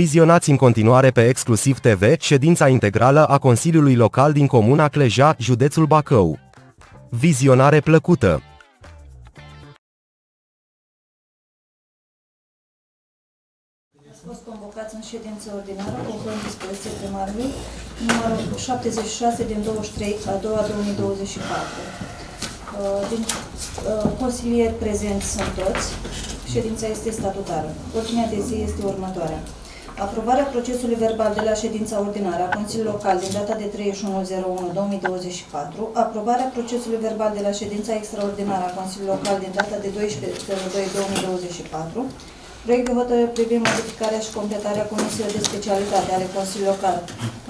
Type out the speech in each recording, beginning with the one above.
Vizionați în continuare pe Exclusiv TV ședința integrală a Consiliului Local din Comuna Cleja, județul Bacău. Vizionare plăcută! Ați fost convocați în ședință ordinară, conform dispoziției primarului, numărul 76 din 23 a 2 2024. Uh, Din uh, consilieri prezenți sunt toți. Ședința este statutară. Ordinea de zi este următoarea. Aprobarea procesului verbal de la ședința ordinară a Consiliului Local din data de 31.01.2024, aprobarea procesului verbal de la ședința extraordinară a Consiliului Local din data de 12.02.2024, proiect de hotărâre privind modificarea și completarea comisiilor de specialitate ale Consiliului Local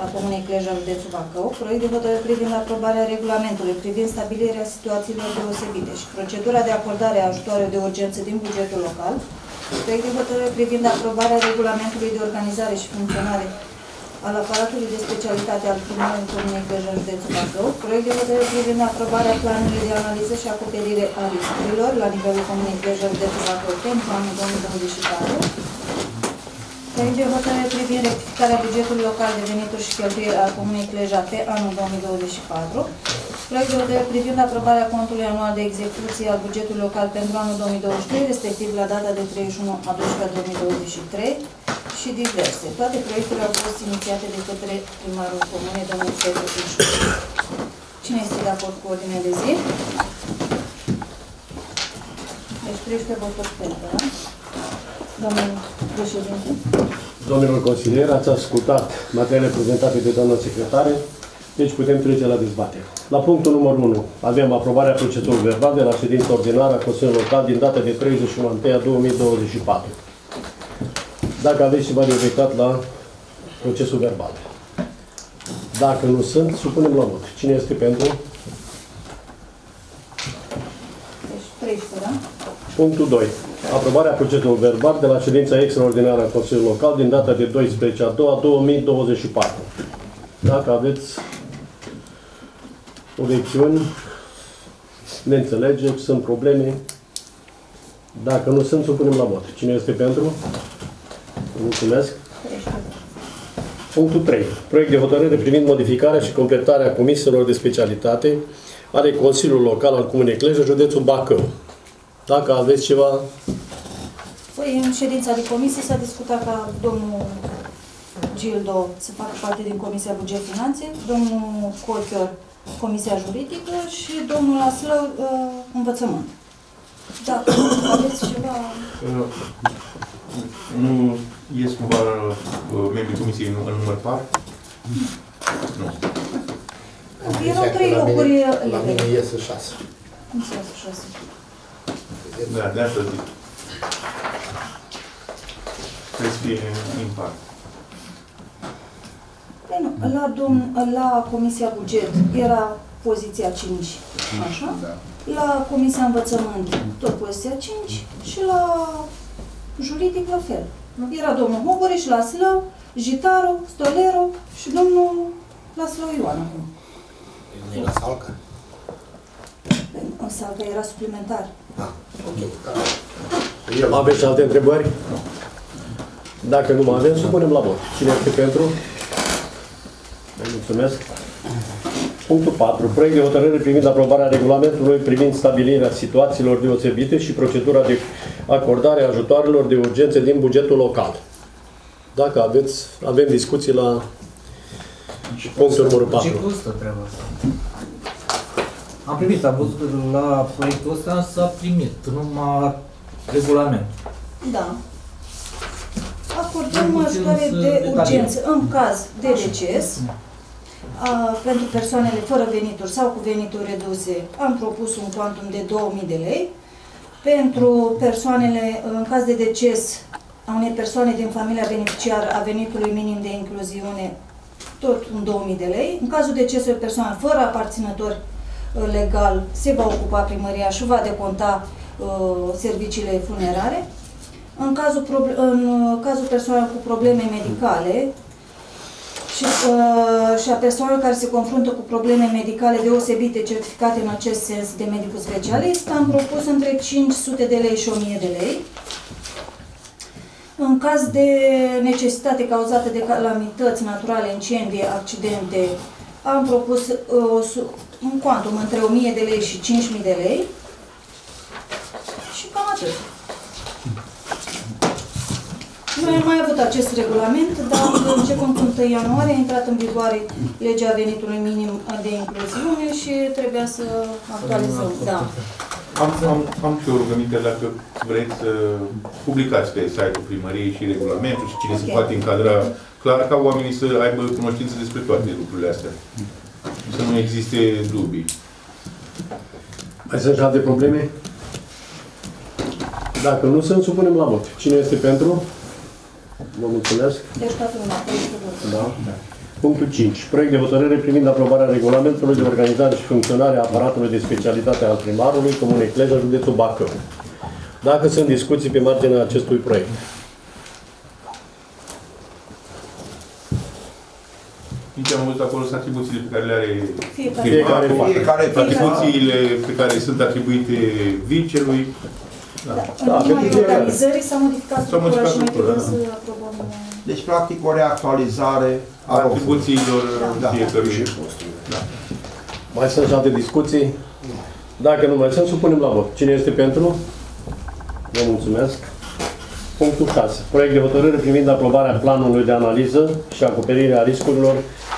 a Comunei Cleja, județul Bacău, proiect de hotărâre privind aprobarea regulamentului privind stabilirea situațiilor deosebite și procedura de acordare a ajutoarelor de urgență din bugetul local, proiect de hotărâre privind aprobarea regulamentului de organizare și funcționare al aparatului de specialitate al Primarului Comunei Cleja, județul Bacău, proiect de hotărâre privind aprobarea planului de analiză și acoperire a riscurilor la nivelul Comunei Cleja, județul Bacău pentru anul 2024, proiect de hotărâre privind rectificarea bugetului local de venituri și cheltuieli al Comunei Cleja pe anul 2024, proiect de hotărâre privind aprobarea contului anual de execuție al bugetului local pentru anul 2023, respectiv la data de 31 a 12 2023 și diverse. Toate proiectele au fost inițiate de către primarul comunei, domnul Petru Pișu. Cine este de acord cu ordinea de zi? Deci 13 voturi pentru, da? Domnul președinte. Domnilor consilieri, ați ascultat materiale prezentate de doamna secretare, deci putem trece la dezbatere. La punctul numărul 1 avem aprobarea procesului verbal de la ședința ordinară a Consiliului Local din data de 31 a 2024. Dacă aveți ceva de obiectat la procesul verbal. Dacă nu sunt, supunem la vot. Cine este pentru? Deci 13, da? Punctul 2. Aprobarea procesului verbal de la ședința extraordinară a Consiliului Local din data de 12 a 2 2024. Dacă aveți obiecțiuni, neînțelegeri, sunt probleme, dacă nu sunt, supunem la vot. Cine este pentru? Mulțumesc. 13. Punctul 3. Proiect de hotărâre privind modificarea și completarea comisiilor de specialitate ale Consiliului Local al Comunei Cleja, județul Bacău. Dacă aveți ceva, Păi, în ședința de comisie s-a discutat ca domnul Gildo să facă parte din Comisia Buget Finanțe, domnul Cochior Comisia Juridică și domnul Aslău uh, Învățământ. Dacă aveți ceva... Uh, Nu ies cumva uh, membrii comisiei în în număr par? Nu. Erau trei La mine- locuri La mine libere. iese șase. Cum se iasă șase? Da, de asta zic. Trebuie să fie impar. Păi nu, la, domn, la Comisia Buget era poziția 5, așa? La Comisia Învățământ tot poziția 5 și la juridic la fel. Era domnul Hoboriș, la Slău, Jitaru, Stoleru și domnul Laslo Ioan acum. Nu e la salcă? În sală era suplimentar. Da. Ok. da. El aveți alte întrebări? Dacă nu mai avem, supunem la vot. Cine este pentru? Vă Mulțumesc. Punctul 4. Proiect de hotărâre privind aprobarea regulamentului privind stabilirea situațiilor deosebite și procedura de acordare a ajutoarelor de urgență din bugetul local. Dacă aveți, avem discuții la punctul numărul 4. Ce costă treaba asta? Am primit, am văzut la proiectul ăsta, s-a primit numai regulament. Da. Acordăm Nu ajutoare putem să de detaliem. urgență în caz de deces a, pentru persoanele fără venituri sau cu venituri reduse. Am propus un quantum de 2000 de lei. Pentru persoanele, în caz de deces a unei persoane din familia beneficiară a venitului minim de incluziune, tot un 2000 de lei. În cazul decesului persoană fără aparținător uh, legal, se va ocupa primăria și va deconta uh, serviciile funerare. În cazul, proble- în uh, cazul persoanelor cu probleme medicale și, uh, și a persoanelor care se confruntă cu probleme medicale deosebite certificate în acest sens de medicul specialist, am propus între 500 de lei și 1000 de lei. În caz de necesitate cauzată de calamități naturale, incendii, accidente, am propus uh, o su- un quantum între 1000 de lei și 5000 de lei și cam atât. Noi am mai avut acest regulament, dar începând cu 1 ianuarie a intrat în vigoare legea venitului minim de incluziune și trebuia să actualizăm. Da. Am, am, am și o rugăminte dacă vreți să publicați pe site-ul primăriei și regulamentul și cine se Ok. poate încadra clar ca oamenii să aibă cunoștință despre toate lucrurile astea. Să nu existe dubii. Mai sunt și alte probleme? Dacă nu sunt, supunem la vot. Cine este pentru? Vă mulțumesc. Deci toată lumea, proiectul vot. Da. Punctul 5. Proiect de hotărâre privind aprobarea regulamentului de organizare și funcționare a aparatului de specialitate al primarului Comunei Cleja, județul Bacău. Dacă sunt discuții pe marginea acestui proiect. Nici am văzut acolo sunt atribuțiile pe care le are Fiecare. Fiecare primarul, parte. Fiecare atribuțiile pe care sunt atribuite vicelui. Da. Da, În urma pentru fiecare. organizării s-a modificat S-a structura modificat și noi structura, trebuie da. să aprobăm. uh, Deci, practic, o reactualizare a ROF-ului. atribuțiilor Da. fiecărui. Mai sunt și alte discuții? Dacă nu mai sunt, supunem la vot. Cine este pentru? Vă mulțumesc. Punctul 6. Proiect de hotărâre privind aprobarea planului de analiză și acoperire a riscurilor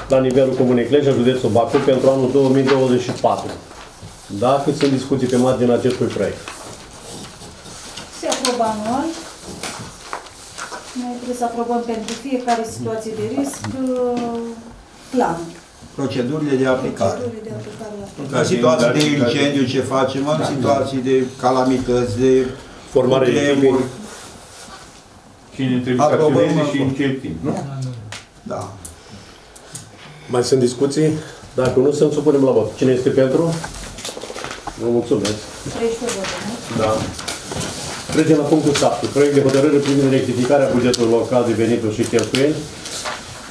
la nivelul Comunei Cleja, județul Bacău, pentru anul 2024. Dacă sunt discuții pe marginea acestui proiect. Se aprobă anual. Noi trebuie să aprobăm pentru fiecare situație de risc uh, planul. Procedurile de aplicare. Procedurile de aplicare la În situații de incendiu ce facem, în situații de calamități, de Formare de cutremuri, Cine trebuie să Aprobăm acționeze și acum. în ce timp, nu? da. Mai sunt discuții? Dacă nu sunt, supunem la vot. Cine este pentru? Vă mulțumesc. 13 voturi, nu? Da. Trecem la punctul 7. Proiect de hotărâre privind rectificarea bugetului local de venituri și cheltuieli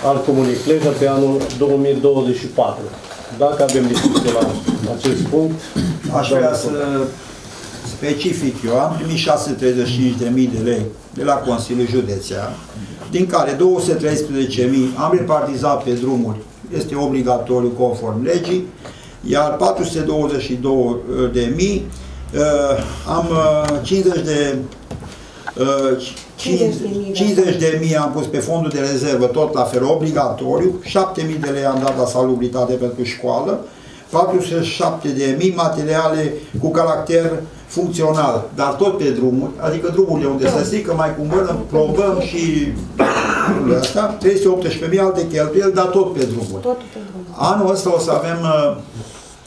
al Comunei Cleja pe anul 2024. Dacă avem discuție la acest punct, Aș vrea să specific eu, am primit 635.000 de lei de la Consiliul Județean, din care 213.000 am repartizat pe drumuri, este obligatoriu conform legii, iar 422.000 uh, am uh, 50 de uh, 50.000, 50 de mii am pus pe fondul de rezervă, tot la fel obligatoriu, 7 mii de lei am dat la salubritate pentru școală, 47 de mii materiale cu caracter funcțional, dar tot pe drumuri, adică drumurile unde se strică, mai cumpărăm, plombăm și lucrurile astea, 318 mii alte cheltuieli, dar tot pe drumuri. Totul pe drum. Anul ăsta o să avem, uh,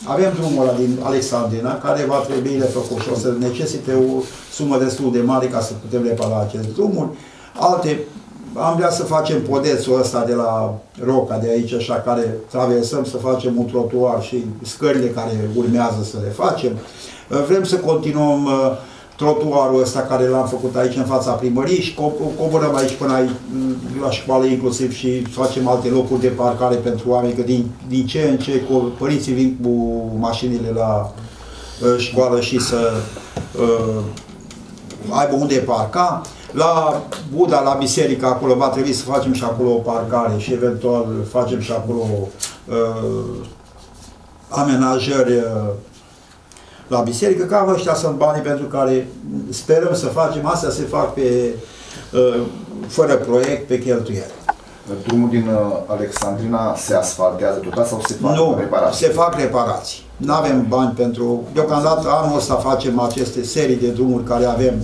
avem drumul ăla din Alexandrina, care va trebui refăcut și o să necesite o sumă destul de mare ca să putem repara acest drumuri. Alte, am vrea să facem podețul ăsta de la Roca, de aici, așa, care traversăm, să facem un trotuar și scările care urmează să le facem. Uh, Vrem să continuăm uh, trotuarul ăsta care l-am făcut aici în fața primăriei și co- coborăm aici până aici m, la școală inclusiv și facem alte locuri de parcare pentru oameni, că din, din ce în ce co- părinții vin cu mașinile la uh, școală și să uh, aibă unde parca. La Buda, la biserică, acolo va trebui să facem și acolo o parcare și eventual facem și acolo uh, amenajări uh, la biserică, cam ăștia sunt banii pentru care sperăm să facem, astea se fac pe, uh, fără proiect, pe cheltuieli. Drumul din uh, Alexandrina se asfaltează total sau se fac Nu, reparații? se fac reparații. Nu avem bani pentru... Deocamdată anul ăsta facem aceste serii de drumuri care avem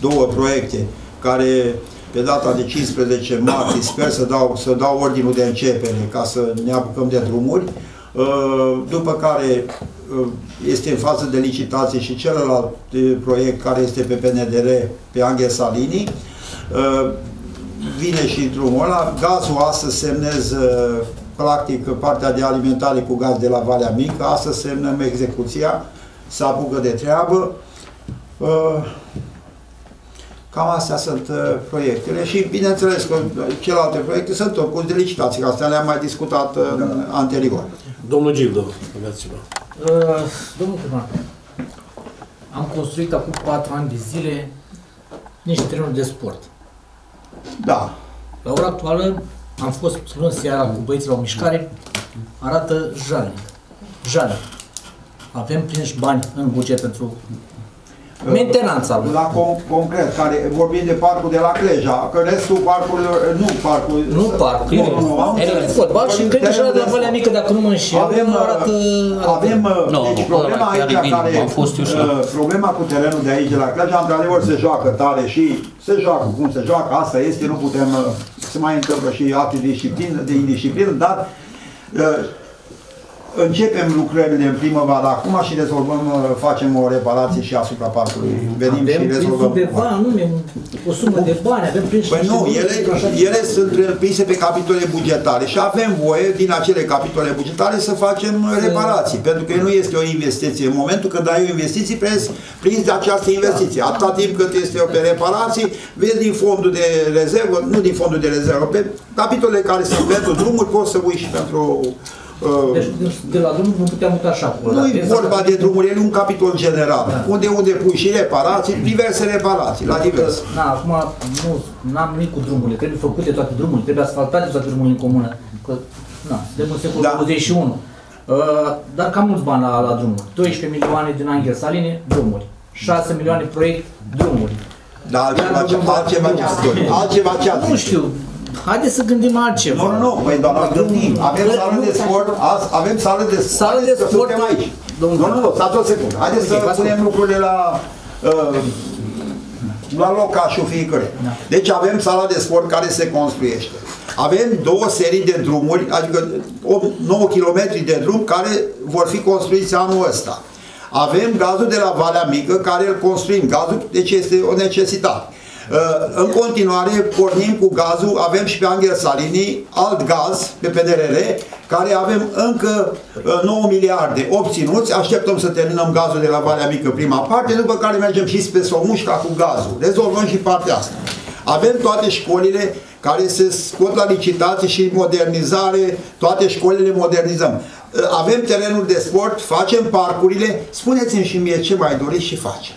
două proiecte care pe data de 15 martie sper să dau, să dau ordinul de începere ca să ne apucăm de drumuri. Uh, După care uh, este în fază de licitație și celălalt uh, proiect care este pe PNDR, pe Anghe Salini. Uh, vine și drumul ăla. Gazul astăzi semnez uh, practic partea de alimentare cu gaz de la Valea Mică, astăzi semnăm execuția, se apucă de treabă. Uh, Cam astea sunt uh, proiectele și bineînțeles că celelalte proiecte sunt tot cu de licitații, că astea le-am mai discutat uh, anterior. Domnul Gildo, aveți ceva. Uh, Domnul primar, am construit acum 4 ani de zile niște terenuri de sport. Da. La ora actuală am fost luni seara cu băieții la o mișcare, arată jalnic. Jalnic. Avem prinși bani în buget pentru mentenanța lui. La con- concret, care vorbim de parcul de la Cleja, că restul parcurilor, nu parcul... Nu parc, nu, nu, nu, am Terenul de înțeles. fotbal și Vorbim cred că și ăla de la terenul Valea Mică, dacă nu mă înșel, Avem, arată... avem Nu, deci nu, problema ăla chiar aici e bine, care, am fost eu și la- uh, problema cu terenul de aici de la Cleja, într-adevăr se joacă tare și se joacă cum se joacă, asta este, nu putem, uh, se mai întâmplă și alte discipline, de indisciplină, dar uh, începem lucrările în primăvară acum și rezolvăm, uh, facem o reparație și asupra parcului. Venim Avem și prins rezolvăm. undeva, anume, o sumă de bani, avem prins Păi niște nu, lucruri, ele, așa. ele sunt prinse pe capitole bugetare și avem voie din acele capitole bugetare să facem reparații, pentru că nu este o investiție. În momentul când ai o investiție, prins, prins de această investiție. Atâta timp cât este pe reparații, vezi din fondul de rezervă, nu din fondul de rezervă, pe capitole care sunt pentru drumuri, poți să pui și pentru... Uh, Deci de, de la drum nu puteam muta așa acolo. nu dar e trebuie să- vorba de drumuri, e un capitol general, unde, unde pui și reparații, diverse reparații, la diverse. Na, acum nu am nimic cu drumurile, trebuie făcute toate drumurile, trebuie asfaltate toate drumurile în comună. Că, na, suntem în secolul Da. 21. Uh, dar cam mulți bani la, la drumuri. 12 milioane din Angel Saline, drumuri. 6 milioane proiect, drumuri. Dar altceva, ce, altceva ce ați dori, altceva ce ați Nu zice. știu, haideți să gândim altceva. Nu, nu, nu, păi doar la gândim. Avem sală de sport, azi avem sală de sport. Sală de Haideți că sport, suntem aici. domnul. Nu, nu, nu, stați o secundă. Haideți Ok, să vă ascult. punem lucrurile la, uh, la locașul fiecare. Da. Deci avem sala de sport care se construiește. Avem două serii de drumuri, adică 9 km de drum care vor fi construiți anul ăsta. Avem gazul de la Valea Mică care îl construim. Gazul, deci este o necesitate. Uh, În continuare pornim cu gazul, avem și pe Angel Salini alt gaz pe PDRR, care avem încă uh, 9 miliarde obținuți, așteptăm să terminăm gazul de la Valea Mică prima parte, după care mergem și spre Somușca cu gazul. Rezolvăm și partea asta. Avem toate școlile care se scot la licitație și modernizare, toate școlile modernizăm. Uh, Avem terenuri de sport, facem parcurile, spuneți-mi și mie ce mai doriți și facem.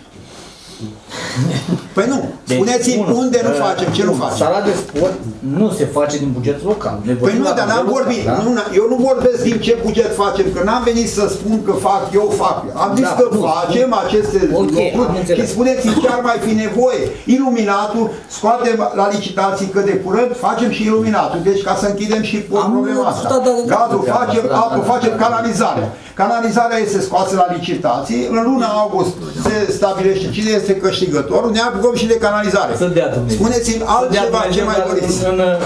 Păi nu, Deci, spuneți-mi unu, unde nu uh, facem, ce nu facem. Sala de sport nu se face din bugetul local. Ne Păi vorbim nu, la dar n-am bugetul vorbit. local, da? Nu, na- eu nu vorbesc din ce buget facem, că n-am venit să spun că fac, eu fac. Am zis Da, că nu, facem aceste Ok, am lucruri înțeles. și spuneți-mi ce ar mai fi nevoie. Iluminatul, scoatem la licitații cât de curând, facem și iluminatul. Deci ca să închidem și Am problema asta. discutat, da, da, da, Gazul da, facem, da, da, apă da, facem, da, da. canalizarea. Canalizarea este scoasă la licitații. În luna august se stabilește cine este câștigătorul. Ne apucăm și de canalizare. Să dea Dumnezeu. Spuneți-mi Să dea altceva ce Dumnezeu, mai dar doriți. în- în-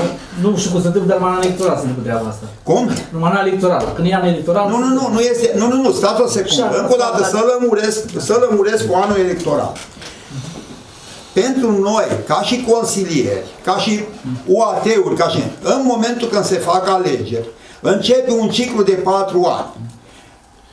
Nu știu cum se întâmplă, dar în an electoral se întâmplă treaba asta. Cum? În an electoral. Când e an electoral... Nu, nu, nu, nu este, nu, nu, nu, stați o secundă. Așa, Încă o dată, asta- să lămuresc, să lămuresc cu anul electoral. Pentru noi, ca și consilieri, ca și UAT-uri, ca și... În momentul când se fac alegeri, începe un ciclu de patru ani.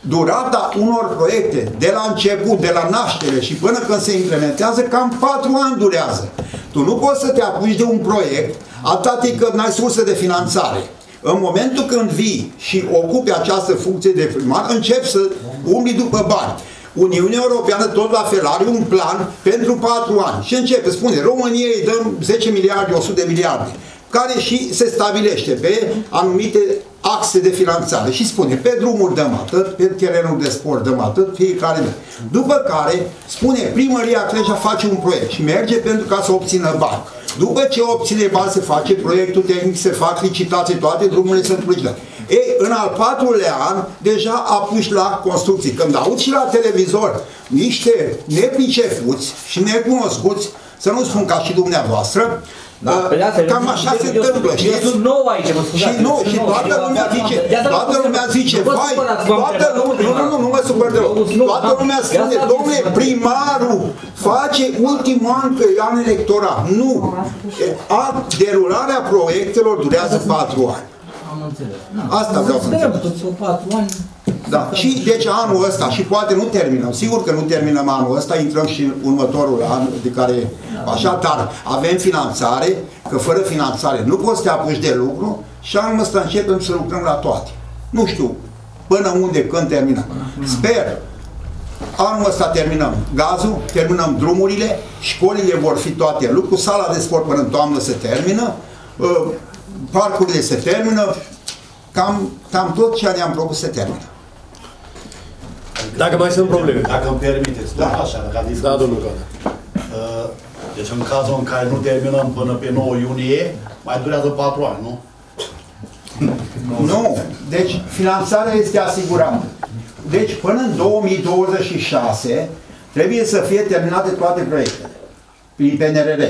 Durata unor proiecte, de la început, de la naștere și până când se implementează, cam patru ani durează. Tu nu poți să te apuci de un proiect atâta timp cât n-ai sursă de finanțare. În momentul când vii și ocupi această funcție de primar, începi să umbli după bani. Uniunea Europeană tot la fel are un plan pentru patru ani și începe, spune, României îi dăm 10 miliarde, 100 de miliarde care și se stabilește pe anumite axe de finanțare și spune pe drumuri dăm atât, pe terenuri de sport dăm atât, fiecare dă. După care spune primăria Cleja face un proiect și merge pentru ca să obțină bani. După ce obține bani se face proiectul tehnic, se fac licitații, toate drumurile sunt publicitate. Ei, în al patrulea an, deja apuși la construcții. Când aud și la televizor niște nepricepuți și necunoscuți, să nu spun ca și dumneavoastră, Da, uh, pe de asta, cam eu- așa eu- se eu- întâmplă, Eu știți? sunt nou aici, mă scuzați. Și nu, eu sunt și nou, toată eu- lumea de zice, asta vă toată spun, lumea zice, nu vă vai, supărați, v-am toată întrebat, lumea, nu, primar. nu, nu, nu mă supăr deloc. Eu- nu, Toată da, lumea de spune, asta domnule, vă spun. primarul face ultimul an că e an electoral. Nu. E, A, derularea proiectelor durează patru ani. Am înțeles. Asta vreau să Sperăm, înțeleg. toți o patru ani. Da, și deci anul ăsta, și poate nu terminăm, sigur că nu terminăm anul ăsta, intrăm și în următorul an, de care, așa, dar avem finanțare, că fără finanțare nu poți să te apuci de lucru și anul ăsta începem să lucrăm la toate. Nu știu, până unde, când terminăm. Sper anul ăsta terminăm gazul, terminăm drumurile, școlile vor fi toate lucru, sala de sport până în toamnă se termină, uh, parcurile se termină, cam, cam tot ce ne-am propus se termină. Dacă mai sunt probleme. Dacă îmi permiteți, da. așa, dacă a Da, domnul Coada. Uh, Deci în cazul în care nu terminăm până pe 9 iunie, mai durează 4 ani, nu? Nu. Deci finanțarea este asigurată. Deci până în 2026 trebuie să fie terminate toate proiectele prin PNRR.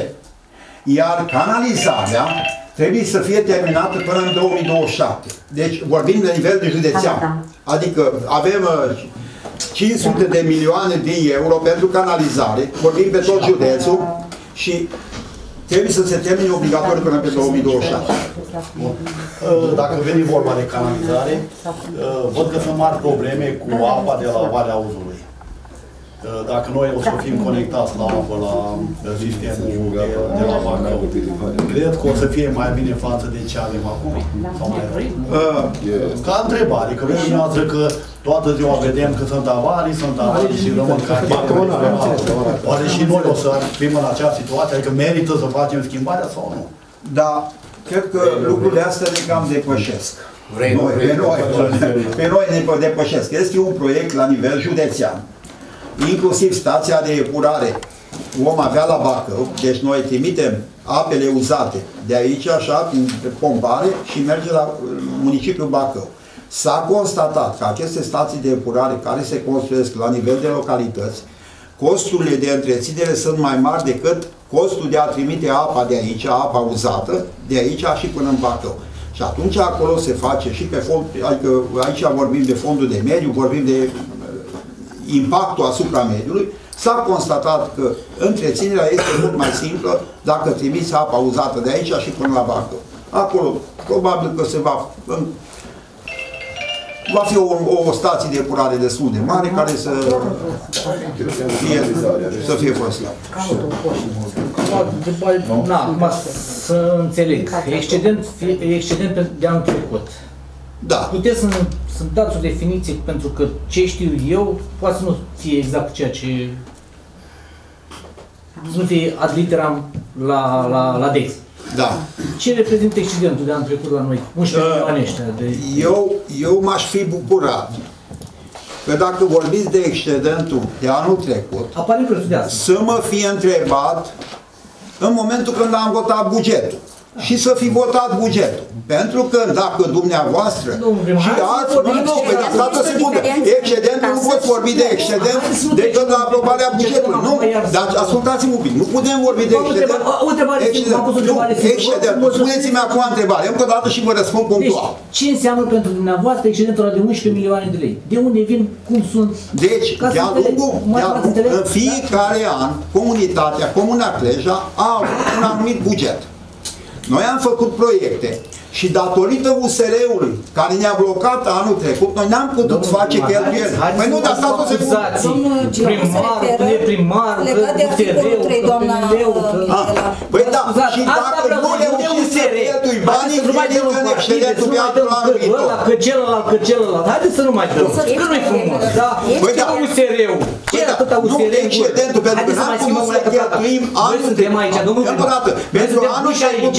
Iar canalizarea trebuie să fie terminată până în 2027. Deci vorbim de nivel de județean. Adică avem uh, 500 de milioane de euro pentru canalizare, vorbim pe tot județul și trebuie să se termine obligatoriu până pe 2027. Uh, Dacă veni vorba de canalizare, uh, văd că sunt mari probleme cu apa de la Valea Uzului. Uh, Dacă noi o să fim conectați la apă, la uh, sistemul de, de la Bacău, cred că o să fie mai bine față de ce avem acum? Sau mai rău? Uh, Ca întrebare, că vedem dumneavoastră că toată ziua vedem că sunt avarii, sunt avarii și rămân ca Oare și noi o să fim în această situație, adică merită să facem schimbarea sau nu? Dar cred că lucrurile astea ne cam depășesc. Noi, pe, noi, pe noi ne depășesc. Este un proiect la nivel județean. Inclusiv stația de epurare vom avea la Bacău, deci noi trimitem apele uzate de aici, așa, prin pompare și merge la uh, municipiul Bacău. S-a constatat că aceste stații de epurare care se construiesc la nivel de localități, costurile de întreținere sunt mai mari decât costul de a trimite apa de aici, apa uzată, de aici și până în Bacău. Și atunci acolo se face și pe fond, adică aici vorbim de fondul de mediu, vorbim de uh, impactul asupra mediului, s-a constatat că întreținerea este mult mai simplă dacă trimiți apa uzată de aici și până la Bacău. Acolo, probabil că se va în- va fi o, o stație de epurare destul de mare care să fie, să fie folosită. Na, acum să înțeleg. Excedent, excedent de anul trecut. Da. Puteți să, să dați o definiție, pentru că ce știu eu, poate să nu fie exact ceea ce... Să nu fie ad literam la, la, la DEX. Da. Ce reprezintă excedentul de anul trecut la noi? 11 Uh, milioane ăștia de... Eu, eu m-aș fi bucurat că dacă vorbiți de excedentul de anul trecut, Apare prețul de asta. să mă fie întrebat în momentul când am votat bugetul. Și să fi votat bugetul. Pentru că dacă dumneavoastră Domnul primar, și hai să alți, vorbim nu, nu, de pe excelent. stați o secundă, excedentul nu pot vorbi de excedent decât la aprobarea bugetului. Nu, dar ascultați-mă un pic, nu putem vorbi de O întrebare- excedent. o întrebare simplă, Excedent. am pus o Nu, întrebare simplă. excedent. Vă- vă- Spuneți-mi acum întrebare, încă o dată și vă răspund Deci, punctual. ce înseamnă pentru dumneavoastră excedentul ăla de 11 milioane de lei? De unde vin, cum sunt? Deci, Ca să de-a înțeleg, lungul, mai de-a v-ați lungul- înțeles? în fiecare an, comunitatea, Comuna Cleja, a avut un anumit buget. Noi am făcut proiecte și datorită USR-ului, care ne-a blocat anul trecut, noi n-am putut face cheltuieli. Păi nu, dar stați o secundă. Domnul Ciucă se Primar, referă nu e primar, legat de articolul 3, doamna uh, Ah, Michela. Păi da, Scuzați, și asta dacă vreau nu să zic, reușiți să USR. cheltui banii, Haideți să nu mai dăm ridică în în excedentul partide, pe să nu mai anul dăm anul că viitor. ăla, că celălalt, că celălalt. Haideți să nu mai dăm. Să Că nu-i frumos, da? Păi da. Ce USR-ul? Ce Păi da, atâta nu USR? excedentul, pentru că Haideți să n-am mai putut schimbăm să una că gata. cheltuim Noi anul suntem aici, domnul Încă o primar. dată, Noi pentru suntem anul puși trecut aici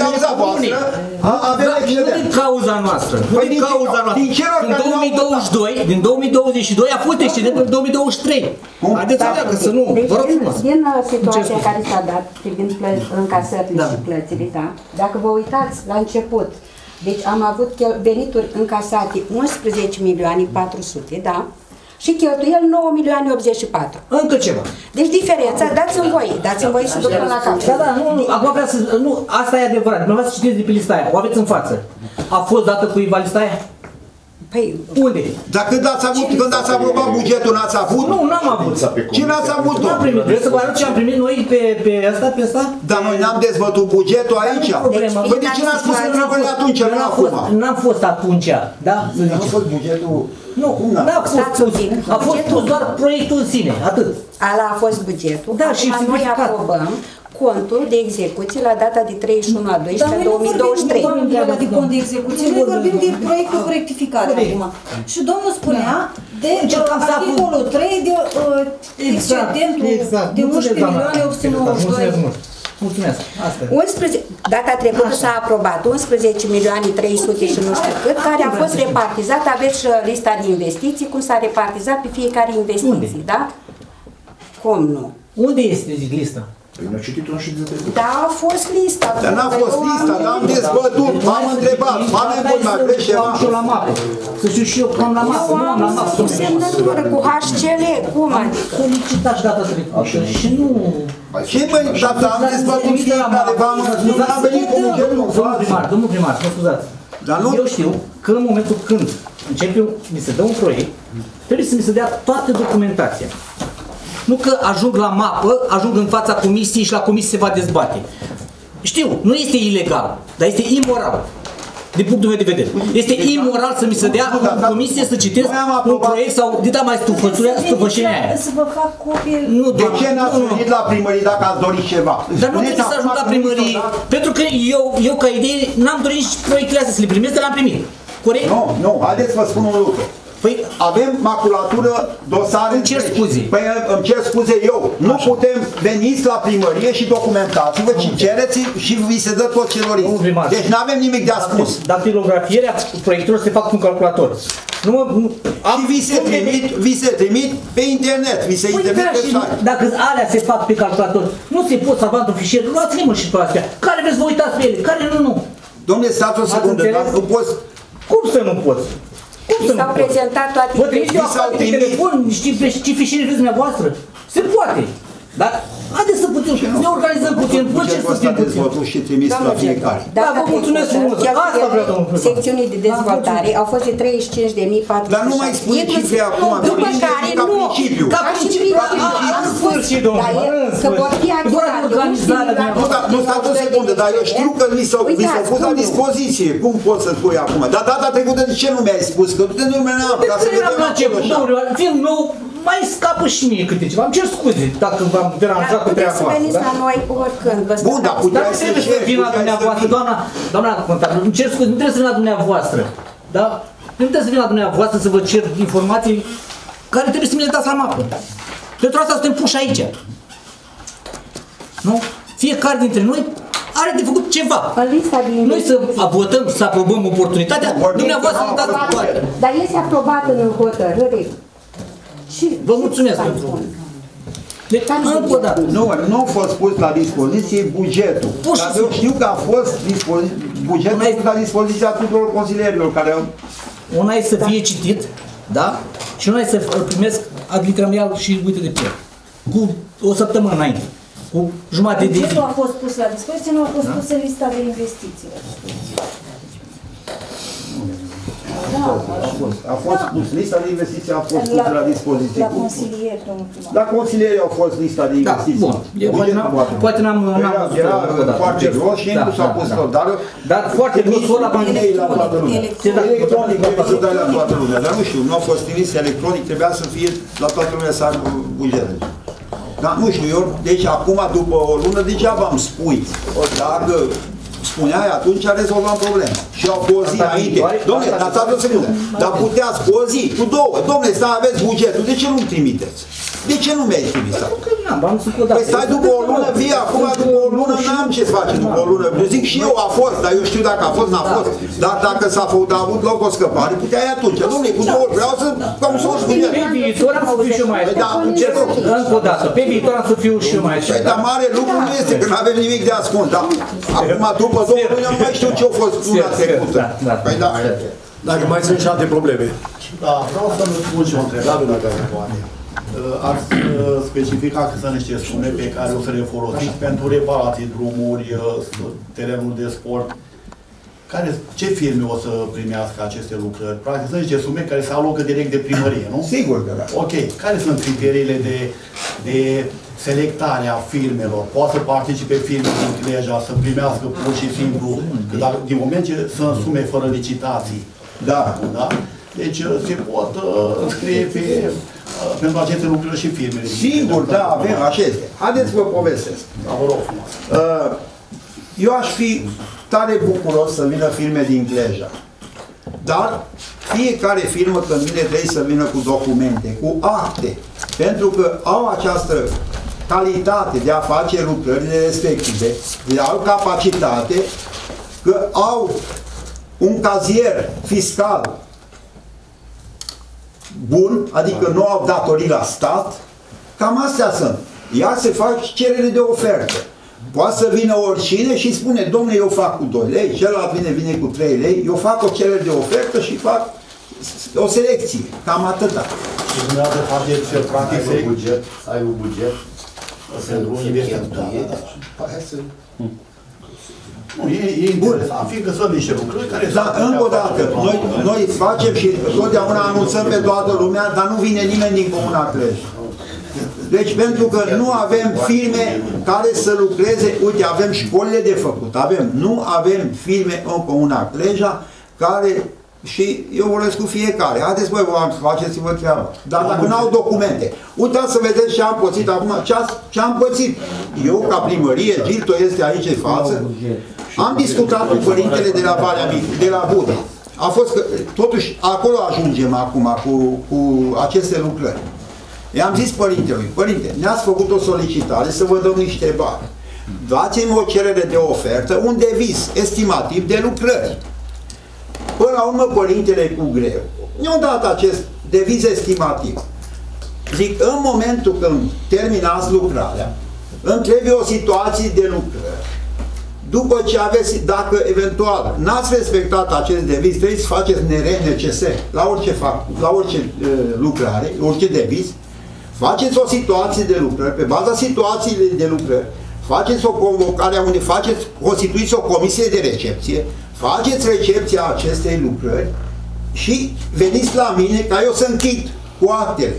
n-am putut să cheltui dezbatem banii din problemele cauza voastră, comunei. a- avem Da, nu excedent. din cauza noastră. Nu Păi din din cauza ce- noastră. din celor Din care nu au 2022, din 2022 a fost excedentul 2023. Cum? Haideți să vedea că să nu. Deci, Vă rog din, frumos. din uh, situația scuze. care s-a dat privind plă- încasările Da. și plățile, da? dacă vă uitați la început, deci am avut chel- venituri încasate 11 milioane 400, da? Și cheltuieli 9 milioane 84. Încă ceva. Deci diferența, dați-mi voi, dați-mi voi să duc până la cap. Da, da, nu, nu, acum vreau să, nu, asta e adevărat, dumneavoastră citiți de pe lista aia, o aveți în față. A fost dată cuiva lista aia? Păi, Unde? Dar când ați avut, când ați aprobat bugetul, n-ați avut? Nu, n-am avut. Ce n-ați avut, Nu am domnule? primit, vreți să vă arăt ce am primit noi pe, pe asta, pe asta? Dar noi n-am dezvătut bugetul aici. Problemă. Păi de ce n-ați spus N-am întrebările fost- atunci, nu n-am acum? fost- N-am fost atunci, da? Să Nu a zicem. fost bugetul... Nu, Cum n-a? n-a fost Stați un pus, pic. a fost Bugetul- pus doar proiectul în sine, atât. ala a fost bugetul. Da, și Acum noi simplificat. aprobăm contul de execuție la data de 31 a 12 Dar noi nu vorbim 2023. doamne, de cont de execuție, noi vorbim de proiectul cu rectificare Corect. acum. Și domnul spunea de Încercam să aflu- articolul 3 de uh, excedentul exact. de 11 Mulțumesc, doamna. milioane Mulțumesc 892. Mult. Mulțumesc. Asta e. 11, data trecută s-a aprobat 11 milioane 300 și nu știu cât, care a fost repartizat, aveți și lista de investiții, cum s-a repartizat pe fiecare investiție, Unde? da? Cum nu? Unde este lista? Păi nu citit un și de trecut. Da, a fost lista. Dar n-a fost Eu am- lista, dar am dezbătut, m-am întrebat, oameni buni, mai vreți Am și eu ceva? la mapă. Să știu și eu că am la mapă. Eu Nu am la am mapă. sub semnătură cu HCL, cum Am adică? solicitat și data trecută și nu... Ce măi, tata, am dezbătut fiecare, v-am spus, n-am venit cu bugetul în Domnul față. primar, domnul primar, mă scuzați. Dar nu- Eu știu că în momentul când începe, mi se dă un proiect, trebuie să mi se dea toată documentația. Nu că ajung la mapă, ajung în fața comisiei și la comisie se va dezbate. Știu, nu este ilegal, dar este imoral. Din punctul meu de vedere. Este imoral să mi se dea în comisie să citesc Noi am un aprobat- proiect sau dita mai stufățurea, stufășenia aia. Să vă fac copie. Nu, De doamna, ce n-ați nu, nu. venit la primărie dacă ați dorit ceva? Dar nu Spuneți trebuie să ajung acum la că nu primărie, s-o dat. pentru că eu, eu ca idee n-am dorit nici proiectele astea să le primesc, dar le-am primit. Corect? Nu, nu, haideți să vă spun un lucru. Păi, Avem maculatură, dosare Îmi cer întregi. scuze. Păi îmi cer scuze eu. Nu putem veniți la primărie și documentați-vă și cereți și vi se dă tot ce doriți. Domnul primar. Deci nu avem nimic de ascuns. Dactilografierea proiectelor se fac cu un calculator. Nu mă... Nu, am, Și vi se nu- trimit, vi se trimit pe internet, vi se Păi internet da, pe și site. dacă alea se fac pe calculator, nu se pot salva într-un fișier, luați-le și pe astea. Care vreți să vă uitați pe ele, care nu, nu. Domnule, stați o secundă, înțeles? dar nu poți... Cum să nu poți? Cum să nu S-au poți? prezentat toate Vă trimit eu Vi s-au acolo pe trimis- telefon, știți pe ce fișiere vreți dumneavoastră? Se poate. Dar haideți să putem, să ne organizăm puțin, vă cer Bugetul să ăsta fim puțin. dezvoltat și trimis la Domnul fiecare. Gergă, Da, data vă mulțumesc trecută, frumos. Asta cheltuielile vreau, domnul primar. Secțiunii de dezvoltare au fost de 35.400. Dar nu mai spune cifre acum, După vorbim care ca nu. principiu. Ca Ca și principiu, principiu. a- a- am în spus, sfârșit, domnule, dar e- în Că vor fi sfârșit. acționate Doar organizarea Nu, dar, nu stați o secundă, dar eu știu că mi s-au, mi s-au pus la dispoziție. Cum pot să spui acum? Dar data trecută de ce nu mi-ai spus? Că tu te numeram ca să Că eram vedem la acolo început, așa. domnule, film nou, mai scapă și mie câte ceva. Îmi cer scuze dacă v-am deranjat cu treaba Puteți să veniți asta. la noi oricând. Vă Bun, dar stau- Dar puteai nu să trebuie să șeri, vin la puteai să dumneavoastră, vii. doamna, doamna contabil, îmi cer scuze, nu trebuie să vin la dumneavoastră. Da? Nu trebuie să vin la dumneavoastră să vă cer informații care trebuie să mi le dați la mapă. Pentru asta suntem puși aici. Nu? Fiecare dintre noi are de făcut ceva. În lista de Noi să investiții. votăm, să aprobăm oportunitatea, Vorbim dumneavoastră cu să dați aprobat. toate. Dar este aprobat în hotărâre. Și Vă mulțumesc ce pentru- spun? Deci, Care încă o dată, Nu, nu a fost pus la dispoziție bugetul. Pur și Dar eu simplu. știu că a fost dispozi- bugetul Mai- pus la dispoziția tuturor consilierilor care au una e să fie citit, da? Și una e să îl primesc ad literam și uite de pe el. Cu o săptămână înainte. Cu jumătate de zi. Bugetul a fost pus la dispoziție, nu a fost pus în lista de investiții. A fost, a fost pus, lista de investiții a fost pusă la dispoziție. La consilier, domnul primar. La consilieri au fost lista de Da, investiții. bun. E, poate Bugetul n-am, poate. poate n-am, n-am Era, văzut era încă o dată. foarte Cer- gros și da, nu s-a da, pus da. tot, dar Dar foarte gros tot la bani. mail la toată lumea. Electronic. Electronic trebuie să dai la toată lumea, dar nu știu, nu a fost trimis electronic, trebuia să fie la toată lumea să aibă bugetul. Dar nu știu, eu, deci acum, după o lună, degeaba îmi spui. Dacă spuneai, atunci rezolvam problema. Și au cu o zi Data înainte. viitoare? Domnule, Data dar stați o secundă. Dar puteați cu o zi, cu două. Domnule, stai, aveți bugetul, de ce nu-mi trimiteți? De ce nu mi-ai trimis acum? Că n-am, am spus o dată. Păi stai după o lună, vii acum după o lună, n-am ce să face după o lună. Eu zic și eu a fost, dar eu știu dacă a fost, n-a fost. Dar dacă s-a făcut, a avut loc o scăpare, puteai atunci. Domnule, cu două ori vreau să, cum să o spun eu. Pe viitor am să fiu și eu mai Păi da, ce rog. Încă o dată, pe viitor am să fiu și eu mai Păi, dar mare lucru nu este, că nu avem nimic de ascuns. Dar acum, după două luni, nu mai știu ce a fost luna Sper, trecută. da, da. Păi da. Dacă mai sunt și alte probleme. Da, vreau să-mi spun și o întrebare dacă se poate. Uh, Ați uh, specificat că sunt niște sume pe care o să le folosiți pentru reparații, drumuri, uh, terenul de sport. Care, ce firme o să primească aceste lucrări? Practic sunt niște sume care se alocă direct de primărie, nu? Sigur că da. Ok, care sunt criteriile de, de selectare a firmelor? Poate să participe firme din Cleja, să primească pur și simplu, că dacă, din moment ce sunt sume fără licitații, Da. da? Deci uh, se pot uh, înscrie pe, uh, pentru aceste lucruri și firmele. din Sigur, Cleja. da, avem, așa este. Haideți să vă povestesc. Da, vă rog frumos. Uh, Eu aș fi tare bucuros să vină filme din Cleja. Dar fiecare firmă când vine trebuie să vină cu documente, cu acte, pentru că au această calitate de a face lucrările respective, de au capacitate, că au un cazier fiscal bun, adică nu au datorii la stat, cam astea sunt. Ea se face cerere de ofertă. Poate să vină oricine și spune, domnule, eu fac cu 2 lei, celălalt vine, vine cu 3 lei, eu fac o cerere de ofertă și fac o selecție. Cam atâta. Și dumneavoastră faceți practic Ai un buget, ai un buget, pentru investiții. Da, da, da. Păi hai să... Nu, e, e interesant, fiindcă sunt niște lucruri care... Dar încă o dată, noi, noi facem și totdeauna anunțăm pe toată lumea, dar nu vine nimeni din Comuna Cluj. Deci pentru că nu avem firme care să lucreze, uite, avem școlile de făcut, avem, nu avem firme în Comuna Cleja care și eu vorbesc cu fiecare. Haideți, voi, vă faceți-vă treaba. Dar dacă nu au documente, uitați să vedeți ce am pățit acum, ce, ce am pățit. Eu, ca primărie, Gilto este aici în față, am discutat cu părintele de la Valea Mică, de la Buda. A fost că, totuși, acolo ajungem acum cu, cu aceste lucrări. I-am zis părintelui, părinte, ne-ați făcut o solicitare să vă dăm niște bani. Dați-mi o cerere de ofertă, un deviz estimativ de lucrări. Până la urmă, părintele cu greu. Ne-au dat acest deviz estimativ. Zic, în momentul când terminați lucrarea, îmi trebuie o situație de lucrări. După ce aveți, dacă eventual n-ați respectat acest deviz, trebuie să faceți NRNCS la orice, fac, la orice uh, lucrare, orice deviz, faceți o situație de lucrări, pe baza situației de lucrări, faceți o convocare unde faceți, constituiți o comisie de recepție, faceți recepția acestei lucrări și veniți la mine ca eu să închid cu actele.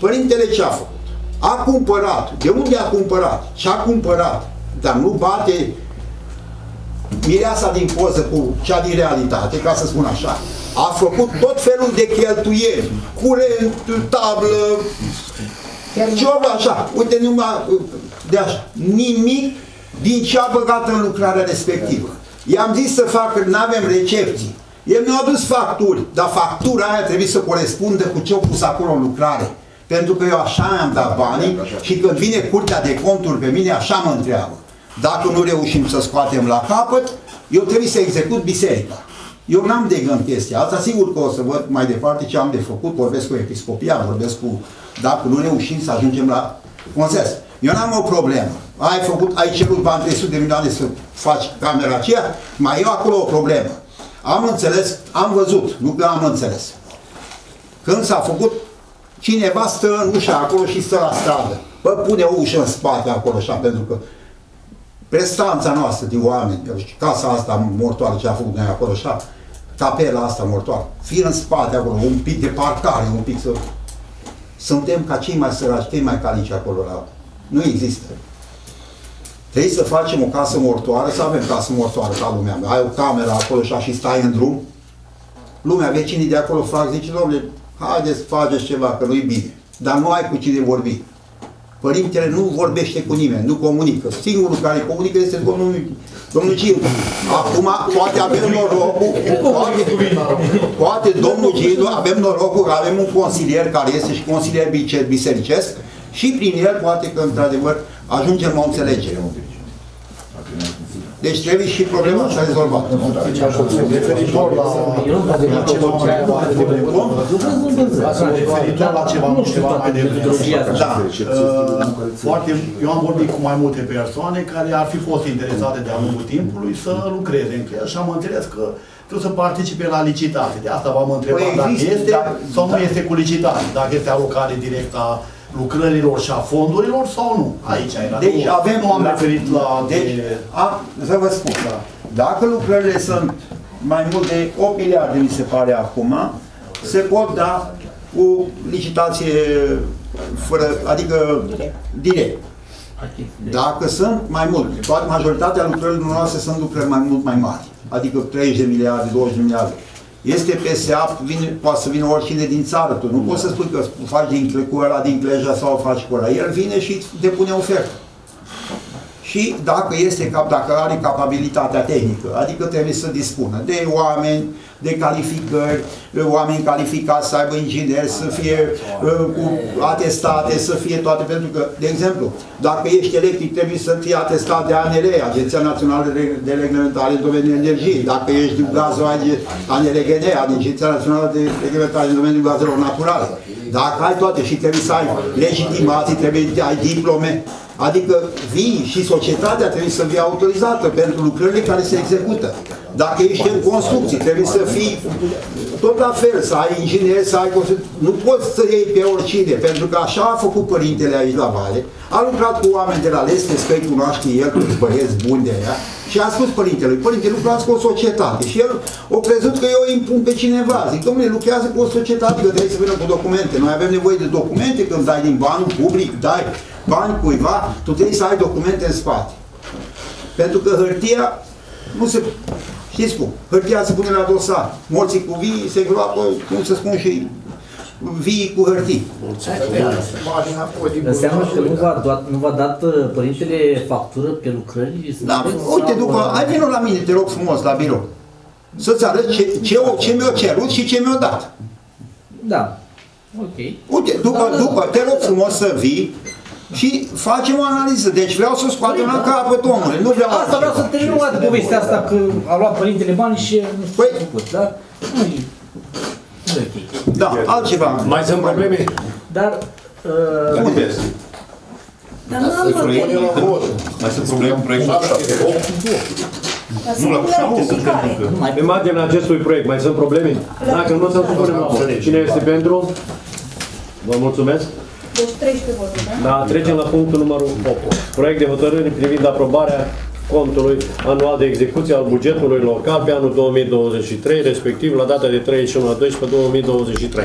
Părintele ce a făcut? A cumpărat. De unde a cumpărat? Ce a cumpărat? Dar nu bate mireasa din poză cu cea din realitate, ca să spun așa. A făcut tot felul de cheltuieli, curent, tablă, ceva așa. Uite numai de așa. Nimic din ce a băgat în lucrarea respectivă. I-am zis să facă, nu avem recepții. El mi-a adus facturi, dar factura aia trebuie să corespundă cu ce-au pus acolo în lucrare. Pentru că eu așa mi-am dat banii și când vine curtea de conturi pe mine, așa mă întreabă. Dacă nu reușim să scoatem la capăt, eu trebuie să execut biserica. Eu n-am de gând chestia asta, sigur că o să văd mai departe ce am de făcut, vorbesc cu episcopia, vorbesc cu... Dacă nu reușim să ajungem la consens. Eu n-am o problemă. Ai făcut, ai cerut bani 300 de milioane să faci camera aceea, mai eu acolo o problemă. Am înțeles, am văzut, nu că am înțeles. Când s-a făcut, cineva stă în ușa acolo și stă la stradă. Bă, pune o ușă în spate acolo așa, pentru că prestanța noastră de oameni, casa asta mortoară ce a făcut noi acolo așa, capela asta mortoară, fie în spate acolo, un pic de parcare, un pic să... Suntem ca cei mai săraci, cei mai calici acolo la... Nu există. Trebuie să facem o casă mortoară, să avem casă mortoară ca lumea. Ai o cameră acolo așa și stai în drum. Lumea, vecinii de acolo fac, zice, domnule, haideți, faceți ceva, că nu-i bine. Dar nu ai cu cine vorbi. Părintele nu vorbește cu nimeni, nu comunică. Singurul care comunică este domnul, domnul Gil. Acum poate avem norocul, poate, poate domnul Gil, avem norocul că avem un consilier care este și consilier bisericesc și prin el poate că într-adevăr ajungem la o înțelegere. Deci trebuie și problema asta rezolvată. Referitor la ceva mai referitor la ceva, ceva mai devreme. Da. Foarte, eu am vorbit cu mai multe persoane care ar fi fost interesate de-a lungul timpului să lucreze în Cluj și am înțeles că trebuie să participe la licitație. De asta v-am întrebat Păi dacă există, este dar- sau nu da. este cu licitație, dacă este alocare directă a lucrărilor și a fondurilor sau nu. Aici era. Deci nu, avem... nu am referit la... Deci, de- a, să vă spun, dacă lucrările sunt mai mult de 8 miliarde, mi se pare acum, se pot da cu licitație fără, adică direct. Dacă sunt mai mult, toată majoritatea lucrărilor noastre sunt lucrări mai mult mai mari, adică 30 de miliarde, 20 de miliarde. Este PSA, vine, poate să vină oricine din țară, tu nu poți să spui că faci din, cu ăla din Cleja sau faci cu ăla. El vine și depune ofertă și dacă este cap, dacă are capabilitatea tehnică, adică trebuie să dispună de oameni, de calificări, uh, oameni calificați să aibă ingineri, să fie uh, cu atestate, să fie toate, pentru că, de exemplu, dacă ești electric, trebuie să fie atestat de ANR, Agenția Națională de- de Reglementare în domeniul energiei, dacă ești gazoal, ANRGN, Agenția Națională de Reglementare în domeniul gazelor naturale. Dacă ai toate și trebuie să ai legitimații, trebuie să ai diplome, adică vii și societatea trebuie să fie autorizată pentru lucrările care se execută. Dacă ești în construcții, trebuie să fii tot la fel, să ai inginer, să ai construcții. Nu poți să iei pe oricine, pentru că așa a făcut părintele aici la Vale. A lucrat cu oameni de la Leste, că îi cunoaște el, cu băieți buni de aia, și a spus părintele, părinte, lucrați cu o societate. Și el a crezut că eu îi impun pe cineva. Zic, domnule, lucrează cu o societate, că trebuie să vină cu documente. Noi avem nevoie de documente când dai din banul public, dai bani cuiva, tu trebuie să ai documente în spate. Pentru că hârtia nu se... Știți cum? Hârtia se pune la dosar. Morții cu vii se groapă, cum să spun și vii cu hârtii. Înseamnă că nu v-a dat, nu v-a dat uh, părintele factură pe lucrări? Da, uite, după, hai vină la mine, te rog frumos, la birou. Să-ți arăt ce, ce, ce mi-a cerut și ce mi-a dat. Da. Ok. Uite, după, după, te rog frumos să vii și facem o analiză. Deci vreau să scoatem la capăt omului, nu vreau Asta vreau să altceva. termin o dată povestea asta că a luat părintele bani și nu știu Păi- ce a făcut, da? Nu e nu e ok. Da, altceva. Mai sunt probleme? Dar uh, La diverse. Dar nu am vorbit. Mai sunt probleme cu proiectul? Dar Nu, la sunt șapte la suntem care? încă. nu mai Pe marginea acestui proiect mai sunt probleme? Dacă nu, să supunem la vot. Cine este pentru? Vă mulțumesc. Deci 13 voturi, da? Da, trecem la punctul numărul 8. Proiect de hotărâre privind aprobarea contului anual de execuție al bugetului local pe anul 2023, respectiv la data de 31 a 12 2023.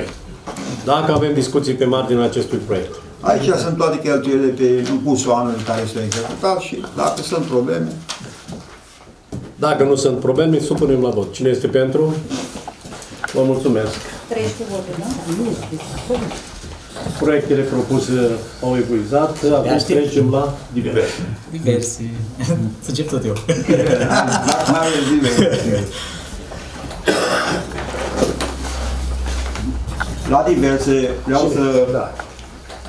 Dacă avem discuții pe marginea acestui proiect. Aici sunt toate cheltuielile pe impulsul anului în care s-au executat și dacă sunt probleme, Dacă nu sunt probleme, supunem la vot. Cine este pentru? Vă mulțumesc. 13 voturi, da? Proiectele propuse au epuizat. Acum știu. trecem la diverse. diverse. Să încep tot eu. dacă mai are zile. La diverse, vreau să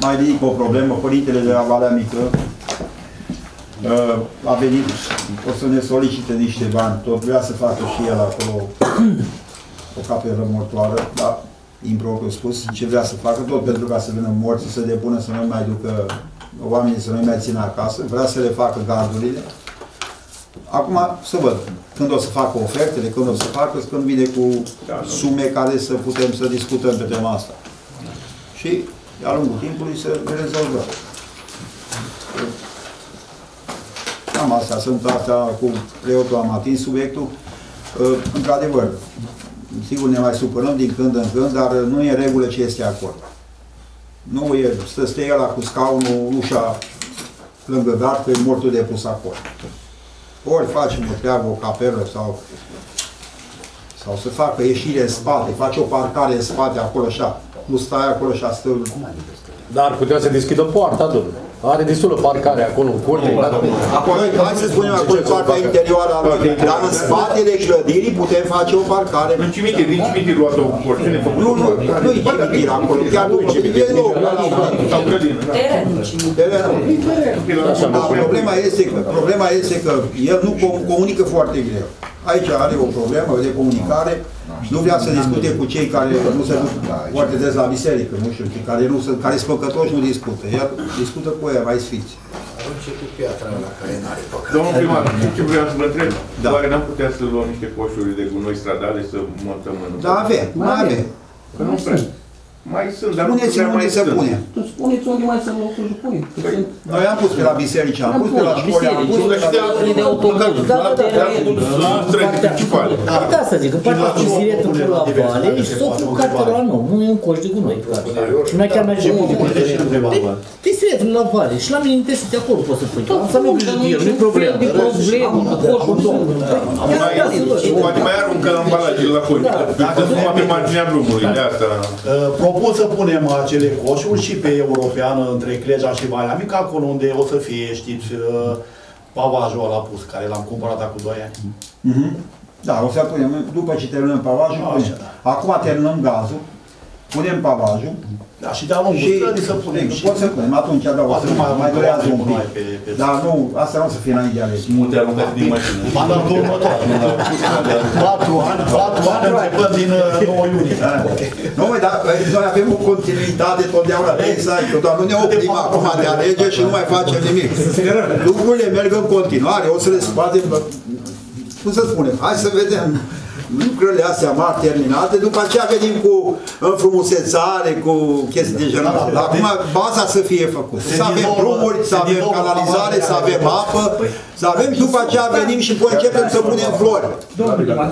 mai ridic o problemă. Părintele de la Valea Mică uh, a venit, o să ne solicite niște bani, tot vrea să facă și el acolo o capelă mortoară, dar impropriu spus, ce vrea să facă, tot pentru ca să vină morți, să depună, să nu mai ducă oamenii, să nu mai țină acasă, vrea să le facă gardurile. Acum să văd când o să facă ofertele, când o să facă, când vine cu sume care să putem să discutăm pe tema asta. Și de-a lungul timpului să le rezolvăm. Cam asta, sunt asta cu preotul, am atins subiectul. Uh, Într-adevăr, sigur ne mai supărăm din când în când, dar nu e în regulă ce este acolo. Nu e să stea ăla cu scaunul, ușa lângă gard, că e mortul de pus acolo. Ori facem o treabă, o capelă sau sau să facă ieșire în spate, face o parcare în spate acolo așa, nu stai acolo și stă Dar ar putea să deschidă poarta, domnule. Are destulă parcare acolo în curte. Acolo, hai să spunem acolo partea interioară a lui, dar în spatele clădirii putem face o parcare. În cimitir, din cimitir luată o porțiune făcută. Nu, nu, nu e cimitir acolo, chiar nu e nou, Sau grădină. terenul. Dar problema este, că, problema este că el nu com- comunică foarte greu. Aici are o problemă de comunicare, nu vrea să discute cu cei care nu se duc foarte des la biserică, nu știu, cei care, nu sunt, care sunt păcătoși, nu discută. El discută cu ei mai sfiți. Domnul primar, știu ce vreau să vă întreb? Da. Oare n-am putea să luăm niște coșuri de gunoi stradale să montăm în... Da, avem, mai avem. Că nu prea. Mai sunt, dar nu Spuneți prea unde mai să sunt. punem. Tu spuneți unde mai sunt locuri și pune. Că sunt Noi am pus pe la biserici, am Am pus pe la pus, școli, am pus biserici, pe la... Unde de autobuz. Da, da, da. La străzi principale. Da, asta zic, în partea cu ziretul până la vale și socul cartelor la nou, nu e un coș de gunoi. Și noi chiar mergem cu Te siretul la vale și la mine în teste acolo poți să pui. Să nu grijă de el, nu e problemă. de problemă, coșul domnului. Mai, poate mai aruncă ambalajele la coș. Că sunt pe marginea drumului, de asta. Uh, Propun să punem acele coșuri și pe europeană între Cleja și Valea Mică, acolo unde o să fie, știți, uh, pavajul ăla pus, care l-am cumpărat acum 2 ani. Mhm. Da, o să punem, după ce terminăm pavajul, Așa, punem. da. Acum terminăm gazul, punem pavajul Da, și de-a lungul străzii să punem și... Pot să punem, atunci, da, o Poate să nu mai- mai durează un pic. mai pe- pe- Dar nu, asta nu o să fie înainte de alegeri. Multe aruncate din mașină. Mandatul următor. Patru ani, patru ani începând din uh, 9 iunie. Da. Nu, măi, dar eh, noi avem o continuitate totdeauna, exact, că doar nu ne oprim acum de alegeri și nu mai facem nimic. Lucrurile merg în continuare, o să le scoatem, bă, cum să spunem, hai să vedem lucrurile astea mari terminate, după aceea venim cu înfrumusețare, cu chestii de genul ăsta. Dar acum baza să fie făcută. Se Să avem dizolvă- drumuri, să se avem dizolvă canalizare, pavajele să avem alea. apă, să avem, după aceea venim și începem să punem flori.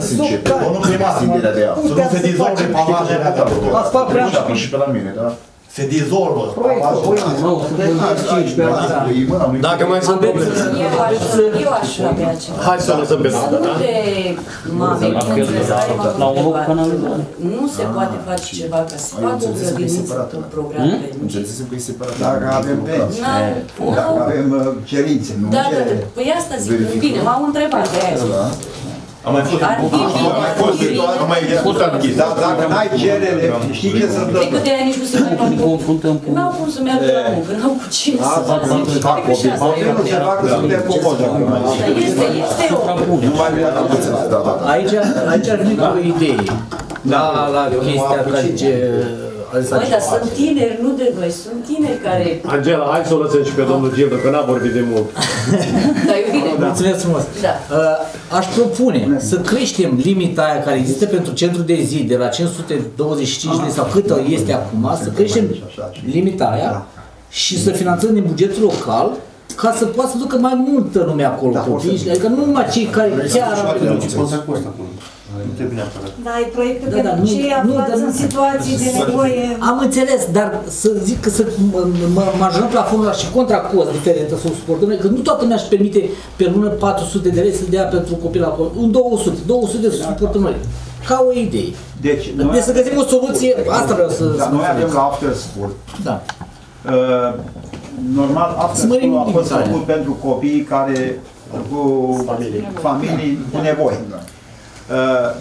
Se începe Domnul primar, extinderea de apă. să nu se dizolve pavajele alea. Ați fac prea Da, și pe la mine, da? Se dizolvă pavajele. Nu, să vă 15 ani. E mâna lui. Dacă mai sunt probleme. Eu aș, eu aș avea ceva. Hai să lăsăm pe Să data, nu da? te mame, bineînțeles, ai mai La un multe loc bani. canalizare. Nu se poate face ceva ca să Ai facă o înțeles că e grădiniță separat, într-un da. program Hmm? pe Înțelesem că e separat. Dacă avem pensii, N-au, dacă n-au, avem uh, cerințe, nu da, da, da, cerere. păi asta zic, Verificăm. bine, m-au întrebat de aia. Zic. Da. Am mai fost Ar fi bine, mai fost, ar fi bine. am mai discutat chestia. Dar dacă n-ai cerere, știi ce se De întâmplă? câte ani nici nu se mai fac Ne confruntăm cu... N-au cum să meargă la muncă, n-au cu ce să Asta facă. nu se fac Cred că și asta copii, e nu se o- fac că suntem comozi acum. Dar Este, este o... Nu mai vrea Am înțeles, da, da, da. Aici, aici ar veni cu o idee. La, la chestia care zice Alisa Băi, dar sunt tineri, nu de noi, sunt tineri care... Angela, hai să o lăsăm și pe domnul Gildu, că n-a vorbit de mult. Dar e bine. Mulțumesc frumos. Da. Uh, Aș propune să creștem limita aia care există pentru centru de zi de la 525 de sau cât este acum, să creștem limita aia și să finanțăm din bugetul local ca să poată să ducă mai multă lume acolo copii, adică nu numai cei care chiar au Nu trebuie neapărat. Da, ai proiecte Da, da, pentru nu- cei nu, aflați dar în nu- situații de nevoie. Am înțeles, dar să zic că să mă- mă- majorăm plafonul ăla și contra cost diferentă să o suportăm, că nu toată lumea își permite pe lună 400 de lei să dea pentru copil acolo, un 200, 200 să suportăm noi. Ca o idee. Deci, Deci să găsim o soluție, asta vreau să Dar să noi mă avem gândesc. la after school. Da. Uh, normal, after Să mărim school a fost limitarea. făcut pentru copiii care cu familii cu nevoie. Uh,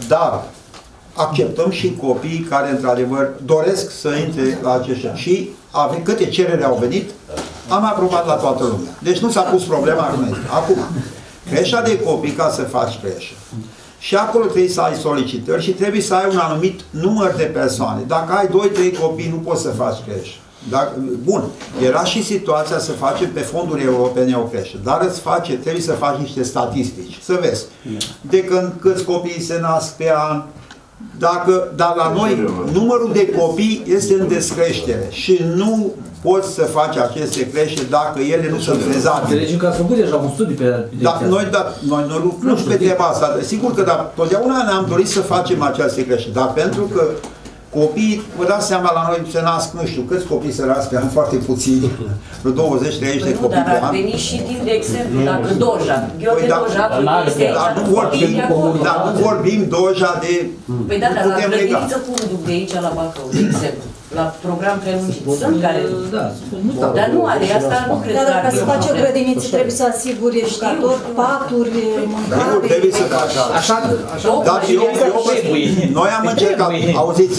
dar acceptăm și copiii care într-adevăr doresc să intre la aceștia. Și ave, câte cerere au venit, am aprobat la toată lumea. Deci nu s-a pus problema acum. Acum, creșa de copii ca să faci creșă. Și acolo trebuie să ai solicitări și trebuie să ai un anumit număr de persoane. Dacă ai 2-3 copii, nu poți să faci creșă. Dacă, bun, era și situația să facem pe fonduri europene o creșă, dar îți face, trebuie să faci niște statistici, să vezi de când câți copii se nasc pe an, dacă, dar la noi numărul de copii este în descreștere și nu poți să faci aceste crește dacă ele nu sunt fezabile. Înțelegem că ați făcut deja un studiu pe Da, direcția noi, da, noi nu lucrăm pe treaba asta. Sigur că da, totdeauna ne-am dorit să facem aceste creșteri, dar pentru că copiii, vă dați seama, la noi se nasc, nu știu, câți copii se nasc pe an, foarte puțini, vreo 20-30 de Păi nu, copii dar pe ar an. veni și din, de exemplu, dacă Doja, Gheorghe Păi da, Doja, acolo este Dar aici, nu vorbim, copiii de acolo. dar nu vorbim doja de... Păi da, dar la putem lega. grădiniță cum duc de aici la Bacău, de exemplu, la program prelungit. Sunt care... Da, nu da. Dar nu are, asta nu cred Da, că dar ar ca fi să o faci o problemă. grădiniță trebuie să asiguri educatori, paturi, Sigur, mâncare. trebuie să faci Așa, așa, Dar eu, eu vă spun, noi am încercat, auziți,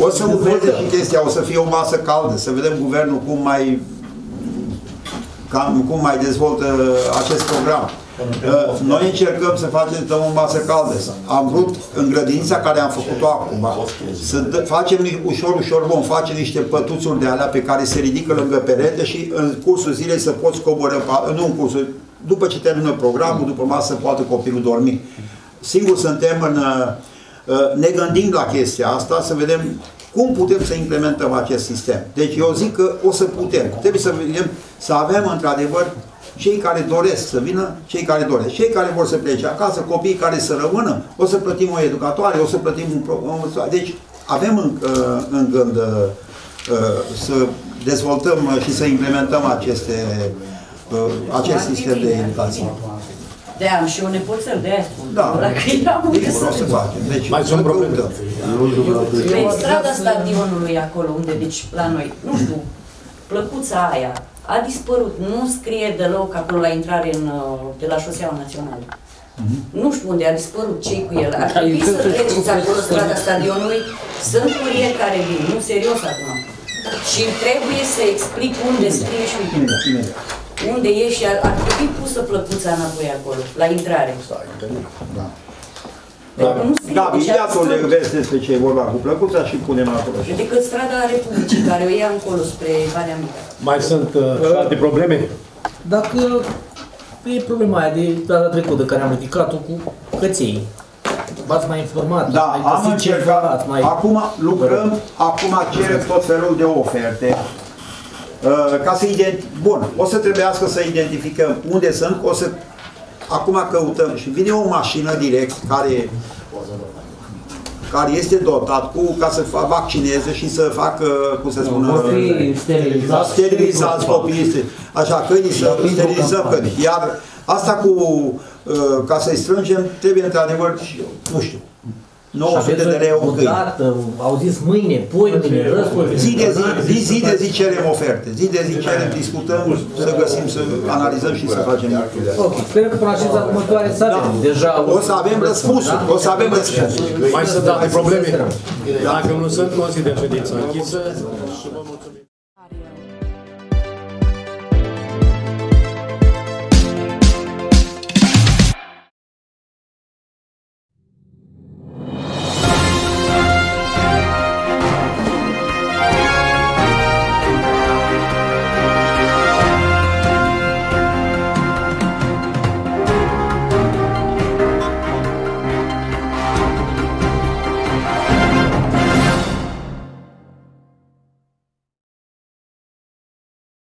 o să urmeze și chestia, o să fie o masă caldă, să vedem guvernul cum mai cam, cum mai dezvoltă acest program. Uh, Noi încercăm să facem o masă caldă. Am vrut în grădinița care am făcut-o acum să dă- facem ni- ușor, ușor vom face niște pătuțuri de alea pe care se ridică lângă perete și în cursul zilei să poți coboră, pa- nu în cursul, după ce termină programul, după masă să poată copilul dormi. Sigur, suntem în, uh, uh, ne gândim la chestia asta, să vedem cum putem să implementăm acest sistem. Deci eu zic că o să putem. Trebuie să vedem, să avem într-adevăr cei care doresc să vină, cei care doresc, cei care vor să plece acasă, copiii care să rămână, o să plătim o educatoare, o să plătim un... pro- un deci avem în, uh, în gând uh, uh, să dezvoltăm uh, și să implementăm aceste, uh, acest sistem de educație. De am și eu nepoțel, de aia spun. Da, Dacă eram unde sigur, o să... să facem. Deci, Mai sunt să probleme. căutăm. Pe strada stadionului acolo, unde, deci, la noi, nu știu, plăcuța aia a dispărut, nu scrie deloc acolo la intrare în, uh, de la șoseaua națională. Nu știu unde a dispărut cei cu el. Ar trebui să treceți acolo strada stadionului. Sunt curieri care vin, nu serios acum. Și trebuie să explic unde scrie și unde e și ar, ar trebui pusă plăcuța înapoi acolo, la intrare. Da. Pentru că nu scrie, Da, deci imediat o ar- vezi despre ce e vorba cu plăcuța și punem acolo. Decât strada Republicii, care o ia încolo spre Valea Mică. Mai sunt uh, și alte probleme? Dacă e problema aia de data trecută care am ridicat-o cu căței. V-ați mai informat? Da, ați mai am găsit ceva, încercat, ați mai... acum lucrăm, acum cerem tot felul de oferte. Uh, Ca să identi... Bun, o să trebuiască să identificăm unde sunt, o să... Acum căutăm și vine o mașină direct care care este dotat cu, ca să fa- vaccineze și să facă, cum să spună, Copii sterilizați. sterilizați copiii, așa, câinii să sterilizăm câinii. Iar asta cu, uh, ca să-i strângem, trebuie într-adevăr, nu știu, 900 de lei o câine. Odată, au zis mâine, poi mâine, răspoi. Zi de zi, zi, zi de zi cerem oferte, zi de zi cerem, discutăm, să găsim, să analizăm și să facem. Ok, sper că până la ședința următoare să avem deja... O să avem răspunsul, o să avem răspunsul. Mai sunt alte probleme? Dacă nu sunt, consider ședința închisă.